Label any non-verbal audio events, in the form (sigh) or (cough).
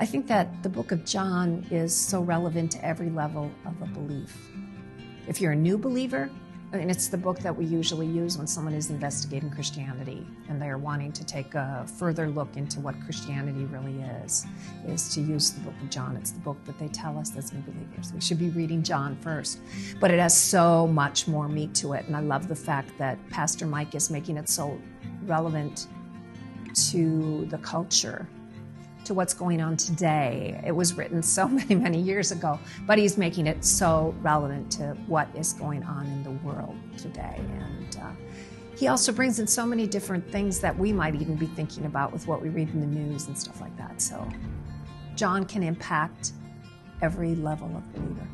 I think that the book of John is so relevant to every level of a belief. If you're a new believer, I mean, it's the book that we usually use when someone is investigating Christianity and they're wanting to take a further look into what Christianity really is, is to use the book of John. It's the book that they tell us as new believers. We should be reading John first. But it has so much more meat to it. And I love the fact that Pastor Mike is making it so relevant to the culture to what's going on today. It was written so (laughs) many, many years ago, but he's making it so relevant to what is going on in the world today. And uh, he also brings in so many different things that we might even be thinking about with what we read in the news and stuff like that. So, John can impact every level of believer.